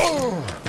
Oh!